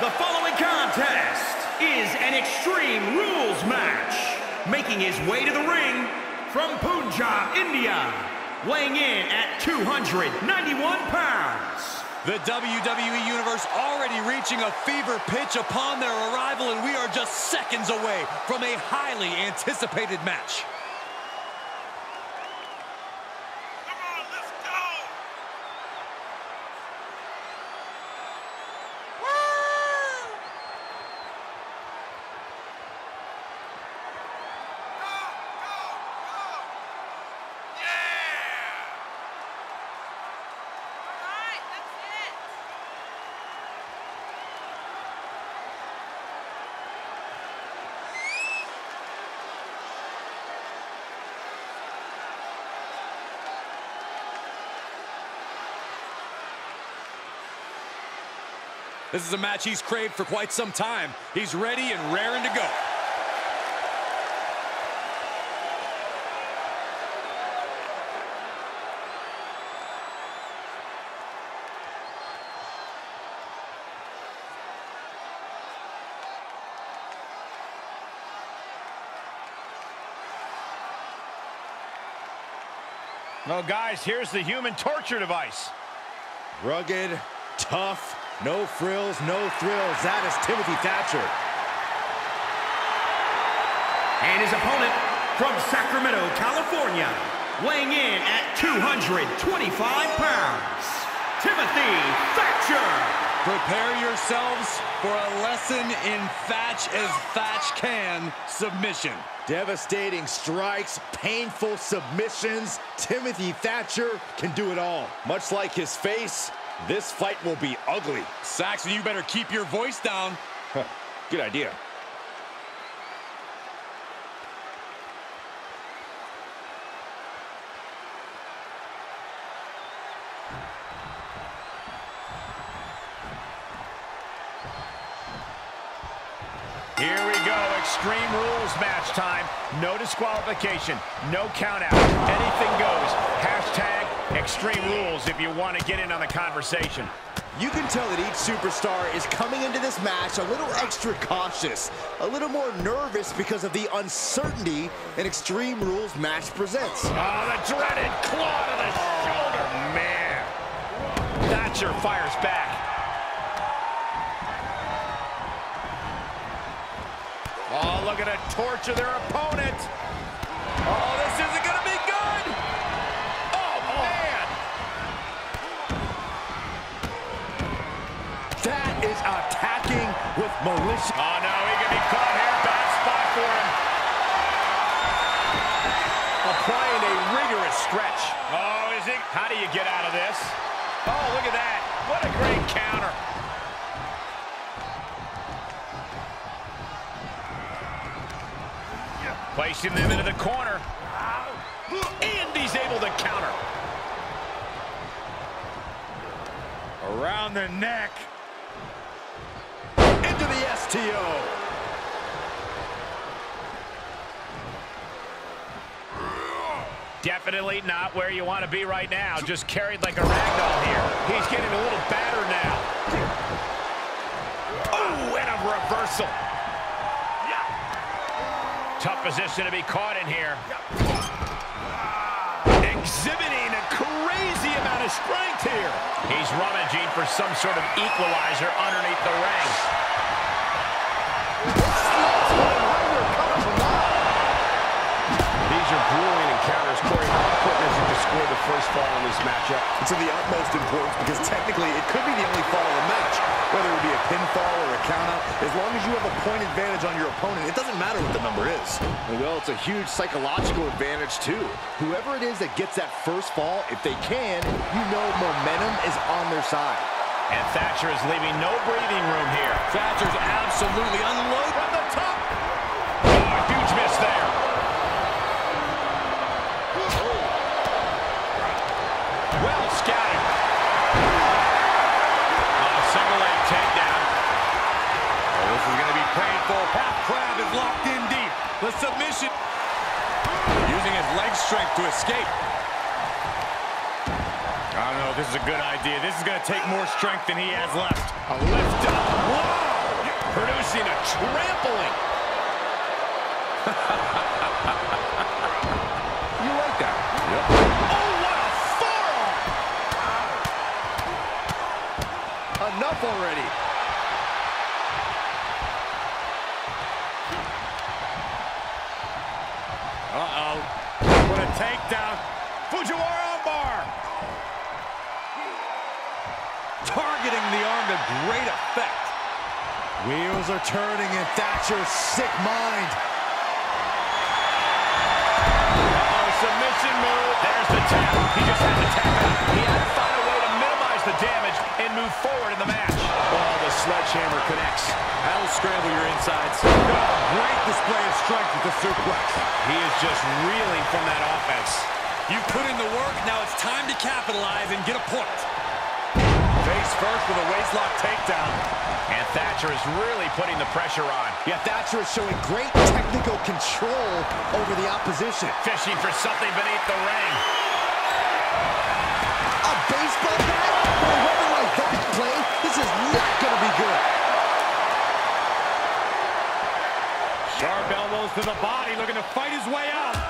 The following contest is an Extreme Rules match. Making his way to the ring from Punjab, India, weighing in at 291 pounds. The WWE Universe already reaching a fever pitch upon their arrival, and we are just seconds away from a highly anticipated match. This is a match he's craved for quite some time. He's ready and raring to go. Well, guys, here's the human torture device. Rugged, tough, no frills, no thrills. That is Timothy Thatcher. And his opponent from Sacramento, California, weighing in at 225 pounds, Timothy Thatcher. Prepare yourselves for a lesson in Thatch as Thatch can submission. Devastating strikes, painful submissions. Timothy Thatcher can do it all. Much like his face, this fight will be ugly. Saxton, you better keep your voice down. Good idea. Here we go, Extreme Rules match time. No disqualification, no countout. Anything goes. Hashtag Extreme Rules if you want to get in on the conversation. You can tell that each superstar is coming into this match a little extra cautious, a little more nervous because of the uncertainty an Extreme Rules match presents. Oh, the dreaded claw to the oh. shoulder. Man. Thatcher fires back. Oh, look at it torture their opponent. With malicious. Oh, no, he can be caught here. Bad spot for him. Applying a rigorous stretch. Oh, is it? How do you get out of this? Oh, look at that. What a great counter. Placing them into the corner. And he's able to counter. Around the neck. Into. Definitely not where you want to be right now. Just carried like a ragdoll here. He's getting a little battered now. Oh, and a reversal. Tough position to be caught in here. Exhibiting a crazy amount of strength here. He's rummaging for some sort of equalizer underneath the ring. These are grueling encounters. Corey, how important is it to score the first fall in this matchup? It's of the utmost importance because technically it could be the only fall of the match. Whether it be a pinfall or a countout, as long as you have a point advantage on your opponent, it doesn't matter what the number is. Well, it's a huge psychological advantage too. Whoever it is that gets that first fall, if they can, you know momentum is on their side. And Thatcher is leaving no breathing room here. Thatcher's absolutely unloaded. Escape. I don't know if this is a good idea. This is going to take more strength than he has left. A lift up. Whoa! Producing a trampling. Targeting the arm to great effect. Wheels are turning in Thatcher's sick mind. Oh, submission move. There's the tap. He just had to tap out. He had to find a way to minimize the damage and move forward in the match. Oh, the sledgehammer connects. That'll scramble your insides. Great display of strength with the suplex. He is just reeling from that offense. You put in the work, now it's time to capitalize and get a point. First with a waistlock takedown. And Thatcher is really putting the pressure on. Yeah, Thatcher is showing great technical control over the opposition. Fishing for something beneath the ring. A baseball bat? With a weapon like that this is not going to be good. Sharp elbows to the body, looking to fight his way out.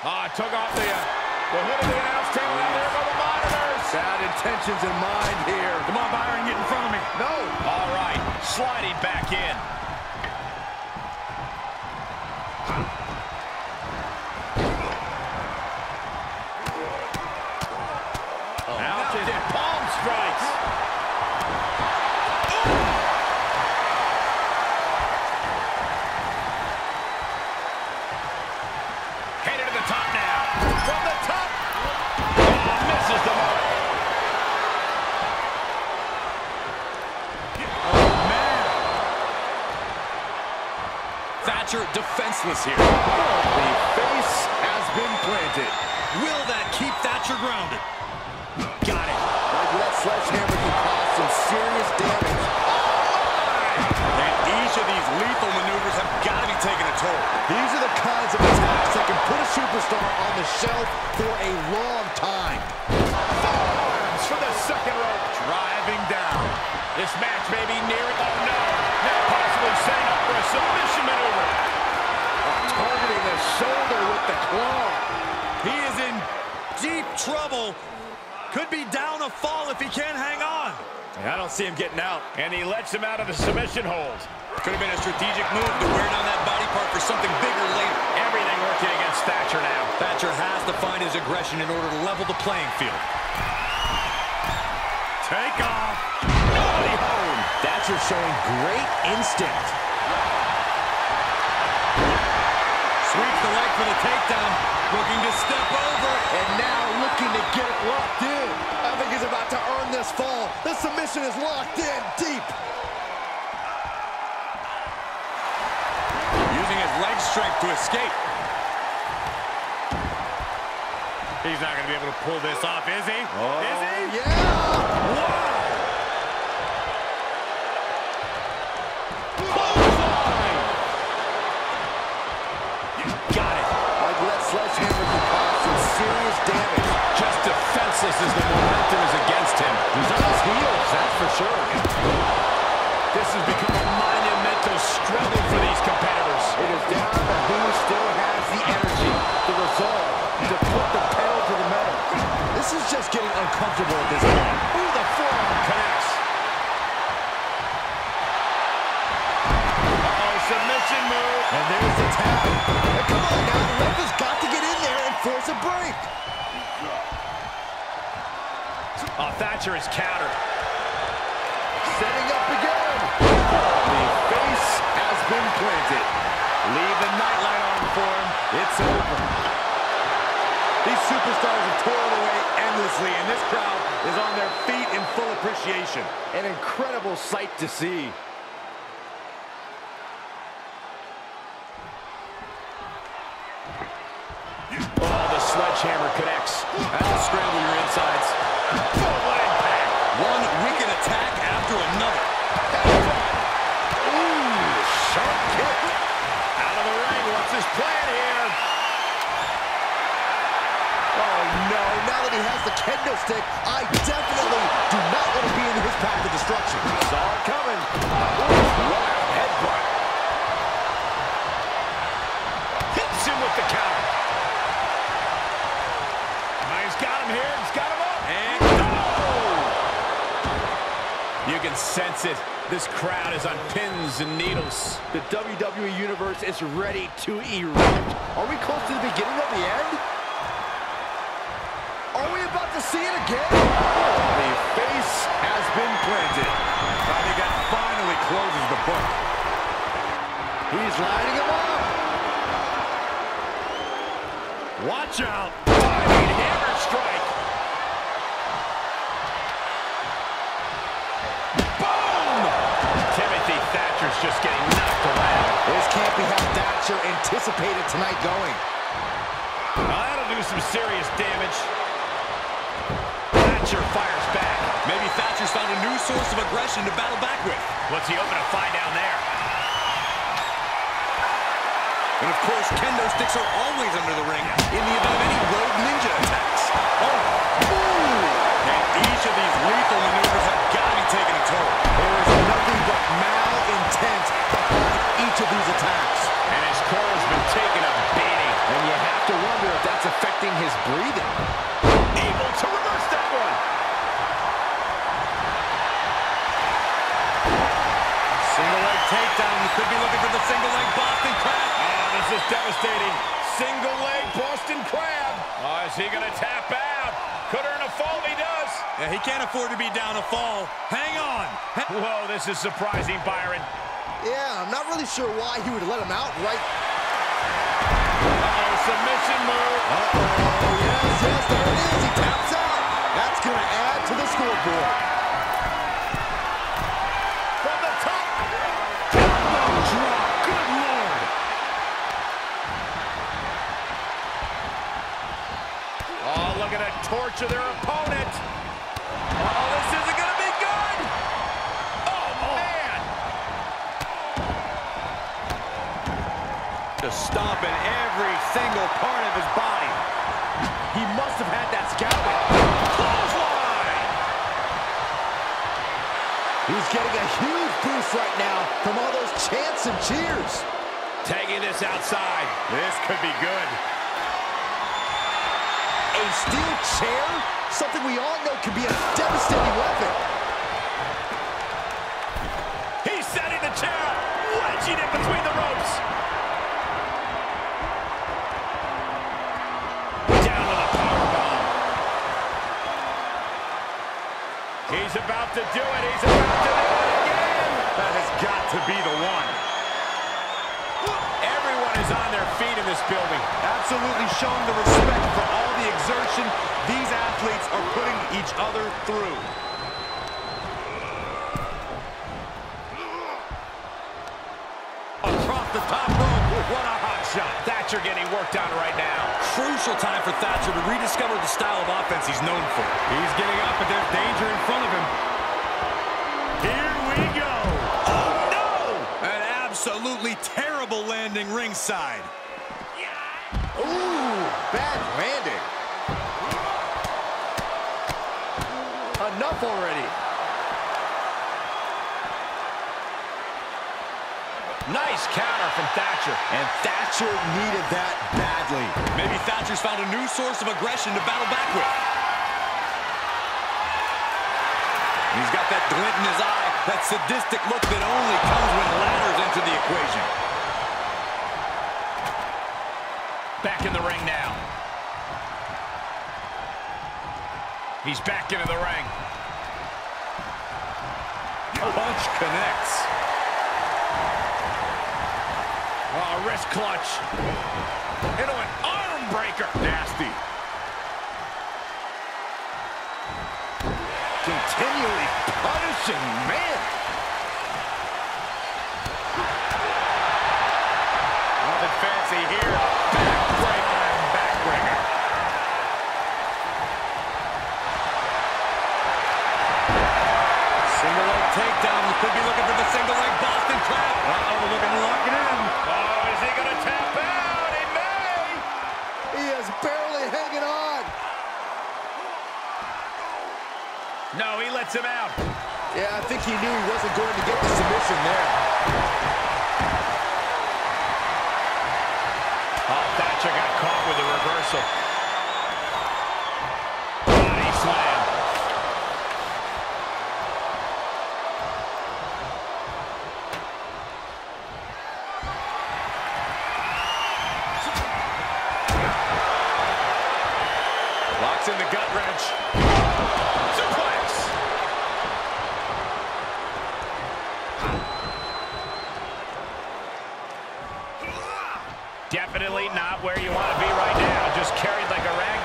Ah, took off the, uh, the hood of the announce table out there by the monitors. Bad intentions in mind here. Come on, Byron, get in front of me. No. All right, sliding back in. From the top. Oh, misses the mark. Oh, Thatcher defenseless here. The face has been planted. Will that keep Thatcher grounded? Got it. Like that sledgehammer can cause some serious damage. And each of these lethal maneuvers have got to be taking a toll. These are the kinds of attacks that can put a superstar on the shelf for a long time. Forearms for the second rope. Driving down. This match may be nearing. Oh, no. Now possibly setting up for a submission maneuver. Targeting the shoulder with the claw. He is in deep trouble. Could be down a fall if he can't hang on. I don't see him getting out. And he lets him out of the submission hold. Could have been a strategic move to wear down that body part for something bigger later. Everything working against Thatcher now. Thatcher has to find his aggression in order to level the playing field. Take off. Body home. Thatcher showing great instinct. Sweeps the leg for the takedown. Looking to step over. And now looking to get it locked in. I think he's about to earn this fall. The submission is locked in deep. Leg strength to escape. He's not going to be able to pull this off, is he? Oh, is he? yeah. Got it. Like that sledgehammer can cause some serious damage. Just defenseless as the momentum is against him. He's on his heels, that's for sure. To put the pedal to the metal. This is just getting uncomfortable at this point. Ooh, the forearm connects. Uh-oh, submission move. And there's the tap. Now, come on now, the ref has got to get in there and force a break. Oh, Thatcher is countered. Setting up again. The face has been planted. Leave the nightlight on for him. It's over. These superstars have toiled away endlessly, and this crowd is on their feet in full appreciation. An incredible sight to see. Kendo stick, I definitely do not want to be in his path of destruction. Saw it coming. Wow, headbutt. Hits him with the counter. Now he's got him here. He's got him up. And You can sense it. This crowd is on pins and needles. The WWE Universe is ready to erupt. Are we close to the beginning of the end? Are we about to see it again? The face has been planted. I think that finally closes the book. He's lining him up. Watch out. Diving hammer strike. Boom! Timothy Thatcher's just getting knocked around. This can't be how Thatcher anticipated tonight going. Now that'll do some serious damage. Thatcher fires back. Maybe Thatcher's found a new source of aggression to battle back with. What's he open to find down there? And of course, kendo sticks are always under the ring in the event of any rogue ninja attacks. Oh, ooh. And each of these lethal this is surprising, Byron. Yeah, I'm not really sure why he would let him out right. Uh-oh, submission move. Uh-oh, yes, yes, there it is. He taps out. That's going to add to the scoreboard. From the top. Elbow drop. Good Lord. Oh, looking to torture their opponent. Stomping every single part of his body. He must have had that scouting. Clothesline. He's getting a huge boost right now from all those chants and cheers. Tagging this outside. This could be good. A steel chair? Something we all know can be a devastating weapon. Be the one. Everyone is on their feet in this building. Absolutely showing the respect for all the exertion these athletes are putting each other through. Across the top rope. What a hot shot. Thatcher getting worked on right now. Crucial time for Thatcher to rediscover the style of offense he's known for. He's getting up, but there's danger in front of him. Absolutely terrible landing ringside. Ooh, bad landing. Enough already. Nice counter from Thatcher. And Thatcher needed that badly. Maybe Thatcher's found a new source of aggression to battle back with. That glint in his eye, that sadistic look that only comes when ladders enter the equation. Back in the ring now. He's back into the ring. Punch connects. Oh, wrist clutch. Into an arm breaker. Nasty. Continually punishing, man. Nothing fancy here. Backbreaker. Backbreaker. Single leg takedown. Could be looking for the single leg Boston Crab. Uh-oh, looking lock it in. Oh, is he going to tap out? He may. He is barely hanging on. Lets him out. Yeah, I think he knew he wasn't going to get the submission there. Oh, Thatcher got caught with a reversal. Definitely not where you want to be right now. Just carried like a rag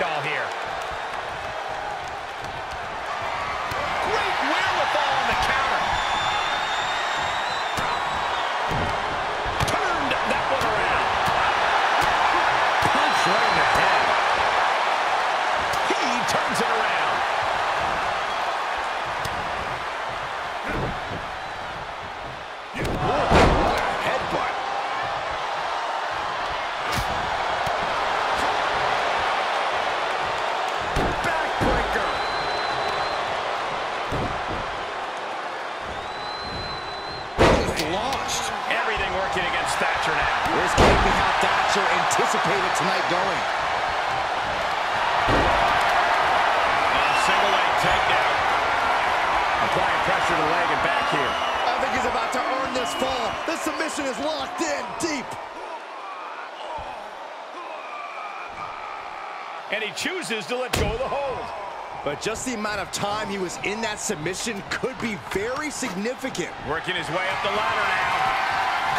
Thatcher now. This can't be how Thatcher anticipated tonight going. And single leg takedown. Applying pressure to the leg and back here. I think he's about to earn this fall. The submission is locked in deep. And he chooses to let go of the hold. But just the amount of time he was in that submission could be very significant. Working his way up the ladder now.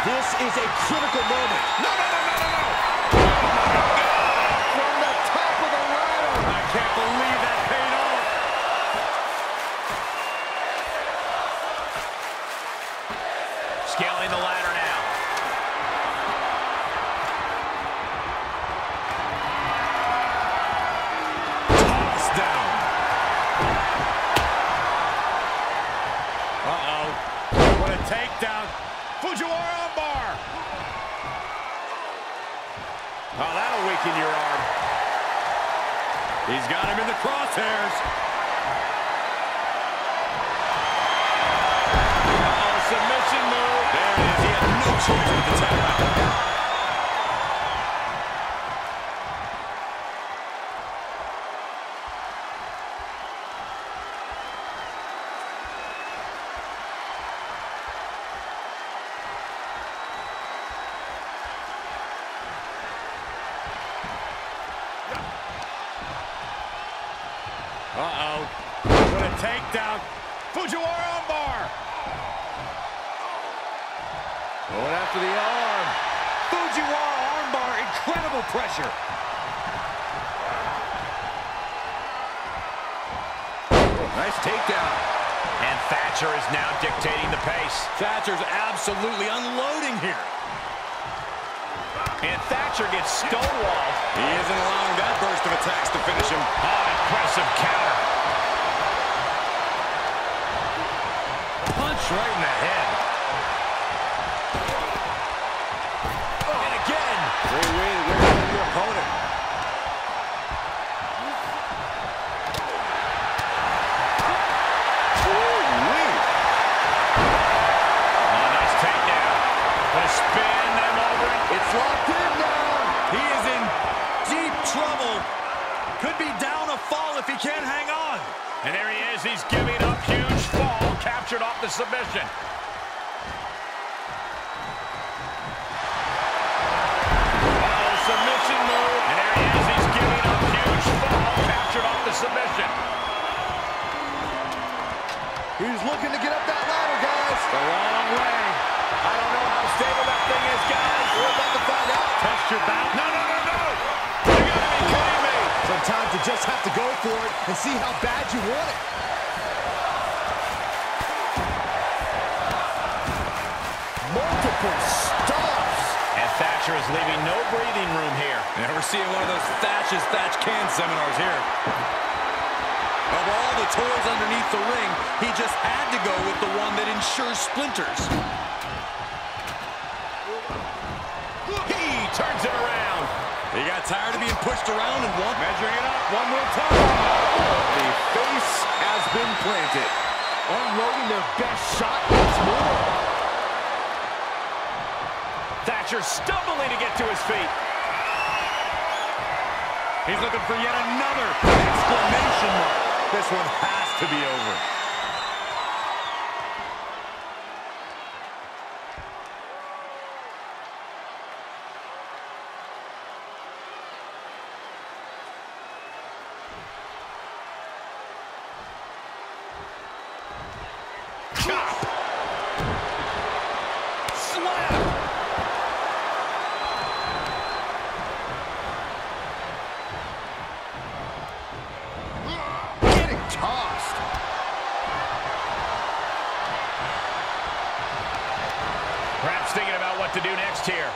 This is a critical moment. No, no, no, no, no, no. From the top of the ladder. I can't believe that paid off. Scaling the ladder now. Oh, that'll your arm. He's got him in the crosshairs. Uh-oh, submission move. There it is. He had no choice but to tap. Takedown. Fujiwara armbar. Going after the arm. Fujiwara armbar. Incredible pressure. Nice takedown. And Thatcher is now dictating the pace. Thatcher's absolutely unloading here. And Thatcher gets stonewalled. He isn't allowing that burst of attacks to finish him. Oh, impressive counter. Punch right in the head. And again. To wear down your opponent. Oh, nice takedown. What a spin, them over. It's locked in now. He is in deep trouble. Could be down a fall if he can't hang on. Captured off the submission. Uh-oh, submission move. And there he is. He's giving up. Huge fall. Captured off the submission. He's looking to get up that ladder, guys. The long way. I don't know how stable that thing is, guys. We're about to find out. Test your back. No, no, no, no. You gotta be kidding me. Sometimes you just have to go for it and see how bad you want it. Thatcher is leaving no breathing room here. Yeah, we're seeing one of those Thatch as Thatch Can seminars here. Of all the toys underneath the ring, he just had to go with the one that ensures splinters. He turns it around. He got tired of being pushed around and want... Measuring it up one more time. The face has been planted. Unloading their best shot once more. Thatcher stumbling to get to his feet. He's looking for yet another exclamation mark. This one has to be over. To do next here.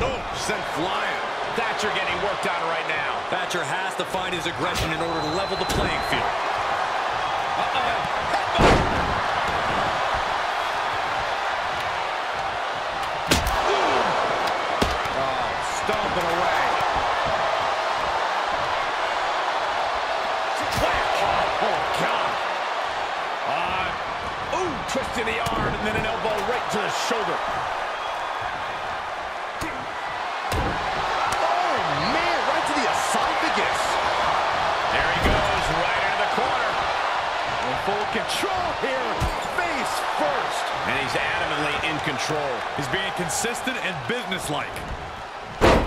Oh, sent flying. Thatcher getting worked on right now. Thatcher has to find his aggression in order to level the playing field. Stomping away. Oh, God. Uh, ooh, twisting the arm and then an to the shoulder. Oh, man, right to the esophagus. There he goes, right into the corner. In full control here. Face first. And he's adamantly in control. He's being consistent and businesslike.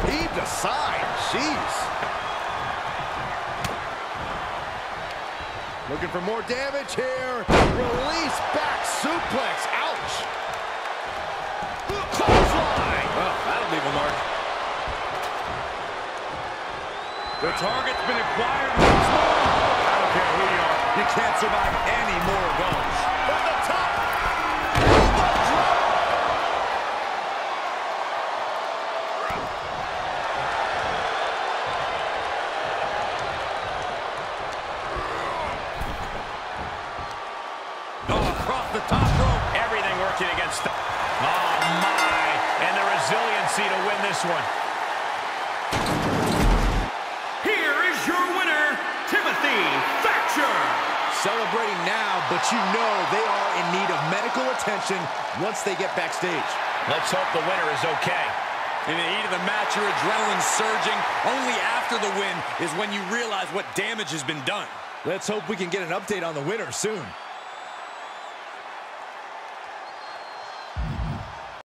Heaved aside. Jeez. Looking for more damage here. Release back suplex. Leave a mark. The target's been acquired once more. I don't care who you are. You can't survive any more of those. From the top. Elbow drop. Resiliency to win this one. Here is your winner, Timothy Thatcher. Celebrating now, but you know they are in need of medical attention once they get backstage. Let's hope the winner is okay. In the heat of the match, your adrenaline's surging. Only after the win is when you realize what damage has been done. Let's hope we can get an update on the winner soon.